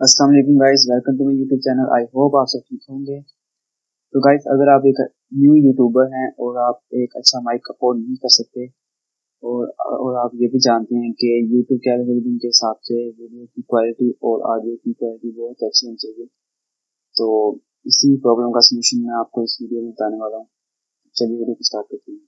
अस्सलाम वालेकुम guys welcome to my YouTube channel I hope आप सब ठीक होंगे। तो गाइस अगर आप एक न्यू यूट्यूबर हैं और आप एक अच्छा माइक अफोर्ड नहीं कर सकते, और और आप ये भी जानते हैं कि यूट्यूब के एल्गोरिथम के हिसाब से वीडियो की क्वालिटी और ऑडियो की क्वालिटी बहुत अच्छी होनी चाहिए। तो इसी प्रॉब्लम का सोल्यूशन मैं आपको इस वीडियो में बताने वाला हूँ। चलिए वीडियो को स्टार्ट करते हैं।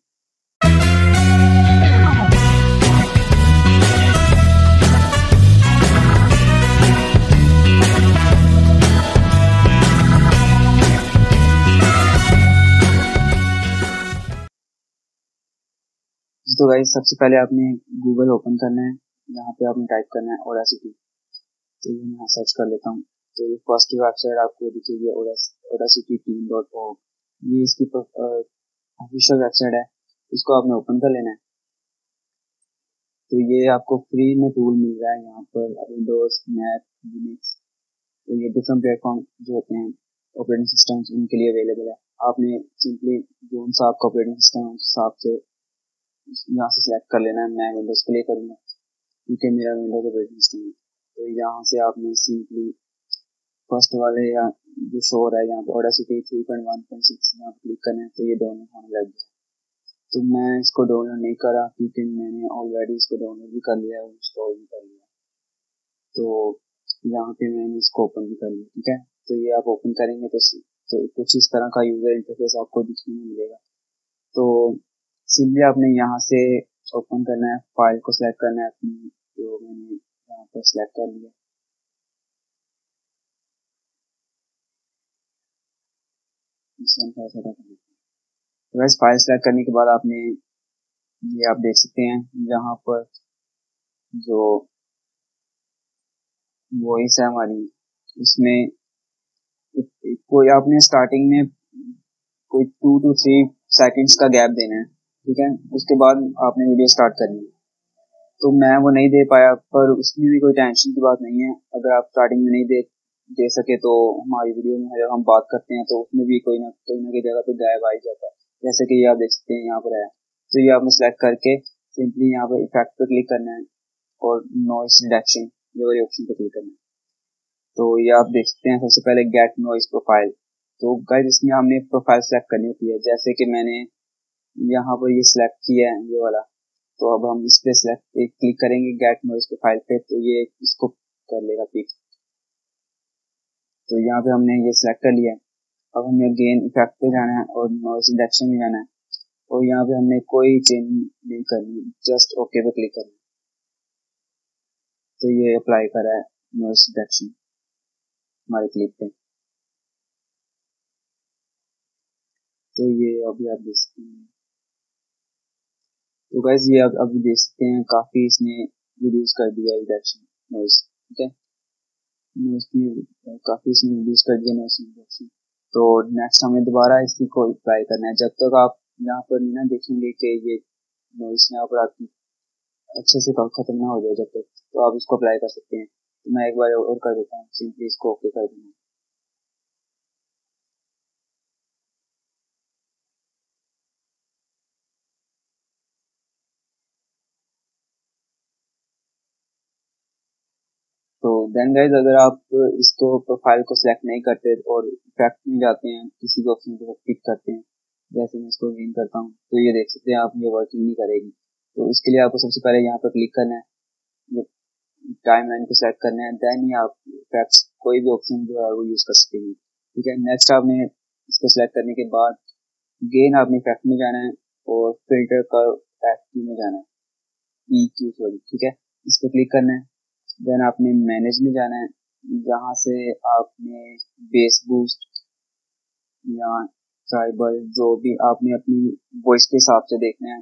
तो गाइस सबसे पहले आपने गूगल ओपन करना है। यहाँ पे आपने टाइप करना है ओडासिटी तो ये मैं सर्च कर लेता हूँ। तो ये फ़र्स्ट वेबसाइट आपको दिखेगी ओडासिटी टीम डॉट कॉम ये इसकी ऑफिशियल वेबसाइट है। इसको आपने ओपन कर लेना है। तो ये आपको फ्री में टूल मिल रहा है। यहाँ पर विंडोज़ मैक लिनक्स तो ये डिफरेंट प्लेटफॉर्म जो होते हैं ऑपरेटिंग सिस्टम्स उनके लिए अवेलेबल है। आपने सिंपली जो सा आपका ऑपरेटिंग सिस्टम है, उस हिसाब से यहाँ से सिलेक्ट कर लेना है मैं विंडोज़ प्ले करूँगा क्योंकि मेरा विंडोज़ ऑपरेटिंग सिस्टम है। तो यहाँ से आपने सिंपली फ़र्स्ट वाले या जो शोर हो है यहाँ पे Audacity three point one point six यहाँ क्लिक करना है तो ये डाउनलोड होने लग गया। तो मैं इसको डाउनलोड नहीं करा क्योंकि मैंने ऑलरेडी इसको डाउनलोड भी कर लिया और इंस्टॉल भी कर लिया। तो यहाँ पे मैंने इसको ओपन भी कर लिया ठीक है? तो ये आप ओपन करेंगे तो, तो कुछ इस तरह का यूज़र इंटरफेस आपको दिखने में मिलेगा। तो सिंपली आपने यहाँ से ओपन करना है फ़ाइल को सिलेक्ट करना है अपनी, जो मैंने यहाँ पर सिलेक्ट कर लिया। तो वैसे फ़ाइल सेलेक्ट करने के बाद आपने ये आप देख सकते हैं, यहाँ पर जो वॉइस है हमारी उसमें कोई, आपने स्टार्टिंग में कोई टू टू थ्री सेकंड्स का गैप देना है। ठीक है? उसके बाद आपने वीडियो स्टार्ट करनी है तो मैं वो नहीं दे पाया, पर उसमें भी कोई टेंशन की बात नहीं है। अगर आप स्टार्टिंग में नहीं दे दे सके तो हमारी वीडियो में जब हम बात करते हैं तो उसमें भी कोई ना कोई ना कोई जगह पे गायब आ ही जाता है। जैसे कि ये आप देख सकते हैं यहाँ पर है। तो ये आपने सेलेक्ट करके सिंपली यहाँ पर इफ़ेक्ट पर क्लिक करना है और नॉइस रिडक्शन ये वाली ऑप्शन पर क्लिक करना है। तो ये आप देख सकते हैं, सबसे पहले गेट नॉइस प्रोफ़ाइल तो गाइज़ इसमें हमने प्रोफ़ाइल सेलेक्ट करनी होती है। जैसे कि मैंने यहाँ पर ये सिलेक्ट किया है, ये वाला। तो अब हम इस पे सिलेक्ट क्लिक करेंगे गेट नॉइस प्रोफ़ाइल पे तो ये इसको कर लेगा पिक तो यहाँ पे हमने ये सिलेक्ट कर लिया अब हमें गेन इफ़ेक्ट पे जाना है और नॉइस इंडेक्शन में जाना है। और यहाँ पे हमने कोई चेंज नहीं करनी जस्ट ओके पे क्लिक करना तो ये अप्लाई करा है नॉइस इंडेक्शन हमारे क्लिप पे। तो ये अभी आप देख सकते हैं। तो गैस ये अब अभी देख सकते हैं, काफ़ी इसने रिड्यूस कर दिया रिडक्शन नॉइस ठीक है नॉइस काफ़ी इसने रिड्यूस कर दिया नॉइस रिडक्शन तो नेक्स्ट हमें दोबारा इसी को अप्लाई करना है। जब तक आप यहाँ पर नहीं ना देखेंगे कि ये नॉइस यहाँ पर आपकी अच्छे से खत्म ना हो जाए जब तक तो आप इसको अप्लाई कर सकते हैं। तो मैं एक बार और कर देता हूँ सिंपली इसको ओके कर दूँगा तो देन गाइज़ अगर आप इसको प्रोफ़ाइल को सिलेक्ट नहीं करते और इफ़ेक्ट में जाते हैं, किसी भी ऑप्शन को पिक करते हैं, जैसे मैं इसको गेन करता हूँ तो ये देख सकते हैं आप, ये वर्किंग नहीं करेगी। तो इसके लिए आपको सबसे पहले यहाँ पर क्लिक करना है। ये टाइम लाइन को सेलेक्ट करना है। देन ही आप इफेक्ट्स कोई भी ऑप्शन जो है वो यूज़ कर सकते हैं। ठीक है? नेक्स्ट आपने इसको सिलेक्ट करने के बाद गेन आपने इफ़ेक्ट में जाना है और फ़िल्टर का एक्टिव में जाना है। ई क्यू सॉरी ठीक है? इस पर क्लिक करना है। देन आपने मैनेज में जाना है, जहाँ से आपने बेस बूस्ट या ट्राइबल जो भी आपने अपनी वॉइस के हिसाब से देखना है।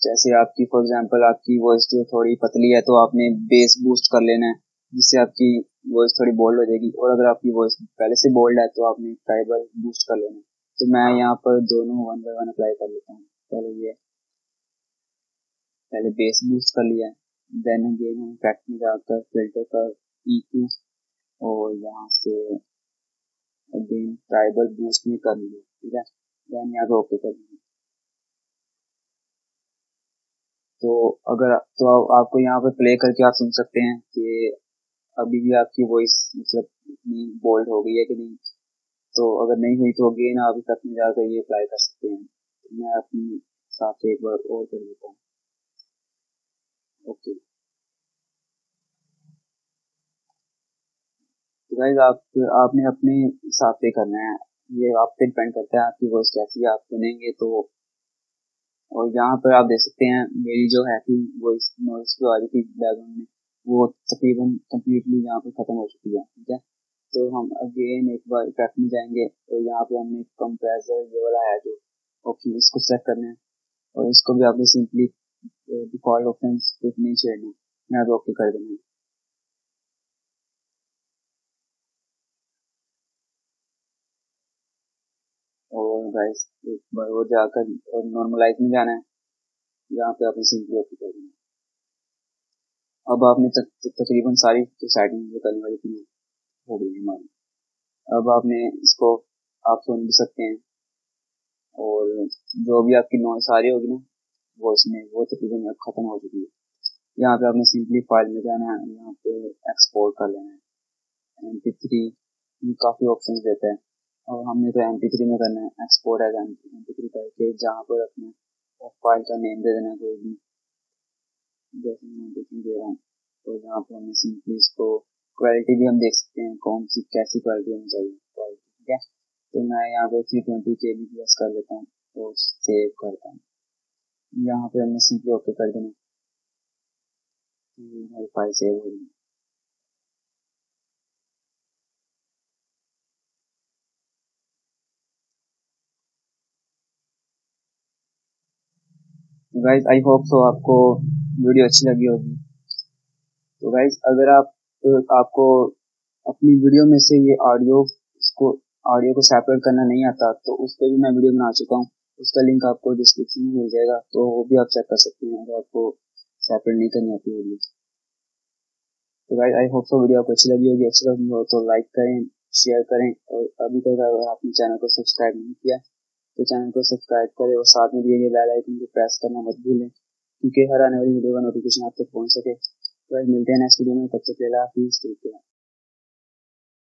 जैसे आपकी फॉर एग्जांपल आपकी वॉइस जो थोड़ी पतली है तो आपने बेस बूस्ट कर लेना है, जिससे आपकी वॉइस थोड़ी बोल्ड हो जाएगी। और अगर आपकी वॉइस पहले से बोल्ड है तो आपने ट्राइबल बूस्ट कर लेना है। तो मैं यहाँ पर दोनों वन बाय वन अप्लाई कर लेता हूँ। पहले ये, पहले बेस बूस्ट कर लिया है। देन अगेन हम इफ़ेक्ट में जाकर फ़िल्टर कर क्यू और यहाँ से अगेन ट्राइबल बूस्ट में कर लिया ठीक है? देन यहाँ पे ओके कर दिया तो अगर तो आपको यहाँ पे प्ले करके आप सुन सकते हैं कि अभी भी आपकी वॉइस मतलब इतनी बोल्ड हो गई है कि नहीं। तो अगर नहीं हुई तो अगेन आप तक में जाकर ये अप्लाई कर सकते हैं। तो मैं अपनी हिसाब से एक बार और कर देता हूँ। ओके तो गाइज़ आप, आपने अपने हिसाब से करना है। ये आप पे डिपेंड करता है आपकी वॉइस कैसी है, आप सुनेंगे तो। और यहाँ पर आप देख सकते हैं, मेरी जो है थी वॉइस नॉइस जो आ रही थी बैकग्राउंड में वो तकरीबन कम्प्लीटली यहाँ पर ख़त्म हो चुकी है, ठीक है? तो हम अगेन एक बार इफ़ेक्ट में जाएँगे और यहाँ पे हमने कंप्रेसर ये वाला है जो ऑप्शन इसको सेट करना है। और इसको भी आपने सिंपली डिफ़ॉल्ट ऑप्शन कुछ नहीं छेड़ना यहाँ पे ओके कर देना और गाइस एक बार वो जाकर और नॉर्मलाइज में जाना है। यहाँ पे आपने सिंपली ओके कर देना। अब आपने तकरीबन सारी जो सेटिंग जो करने वाली थी हो गई हमारी। अब आपने इसको, आप सुन भी सकते हैं। और जो भी आपकी नॉइस आ रही होगी ना वो इसमें वो तकरीबन अब ख़त्म हो चुकी है। यहाँ पे आपने सिंपली फ़ाइल में जाना है, यहाँ पे एक्सपोर्ट कर लेना है। एम पी थ्री काफ़ी ऑप्शन देता है। और हमने तो एम पी थ्री में करना है export as M P three करके जहाँ पर अपने फ़ाइल का नेम दे देना कोई भी। जैसे मैं दे रहा हूँ तो यहाँ पर हमने सिंपली इसको क्वालिटी भी हम देख सकते हैं, कौन सी, कैसी क्वालिटी हमें चाहिए। क्वालिटी ठीक है? तो मैं यहाँ पे three twenty K B plus कर लेता हूँ और सेव करता हूँ। यहाँ पे हमने सिंपली ओके कर देना। हमारी फ़ाइल सेव हो गई गाइज़ आई होप सो आपको वीडियो अच्छी लगी होगी। तो गाइज़ अगर आप तो आपको अपनी वीडियो में से ये ऑडियो इसको ऑडियो को सेपरेट करना नहीं आता तो उस पर भी मैं वीडियो बना चुका हूँ। उसका लिंक आपको डिस्क्रिप्शन में मिल जाएगा तो वो भी आप चेक कर सकते हैं अगर आपको सेपरेट नहीं करनी आती वीडियो तो guys I hope so video आपको अच्छी लगी होगी, अच्छी लगी हो तो लाइक करें शेयर करें, और अभी तक अगर आपने चैनल को सब्सक्राइब नहीं किया तो चैनल को सब्सक्राइब करें और साथ में दिए गए बेल आइकन को प्रेस करना मत भूलें, क्योंकि हर आने वाली वीडियो का नोटिफिकेशन आप तक पहुँच सके तो मिलते हैं नेक्स्ट वीडियो में, तब तक लिए हाफिज़ टेक केयर